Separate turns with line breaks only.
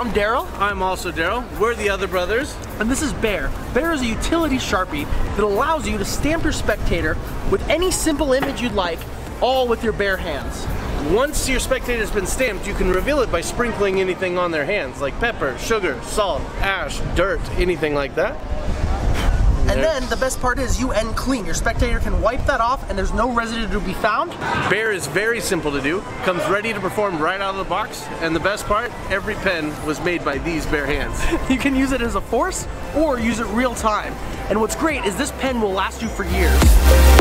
I'm Daryl. I'm also Daryl. We're the other brothers.
And this is Bare. Bare is a utility Sharpie that allows you to stamp your spectator with any simple image you'd like, all with your bare hands.
Once your spectator's been stamped, you can reveal it by sprinkling anything on their hands, like pepper, sugar, salt, ash, dirt, anything like that.
And then the best part is you end clean. Your spectator can wipe that off and there's no residue to be found.
Bare is very simple to do, comes ready to perform right out of the box, and the best part, every pen was made by these bare hands.
You can use it as a force or use it real time. And what's great is this pen will last you for years.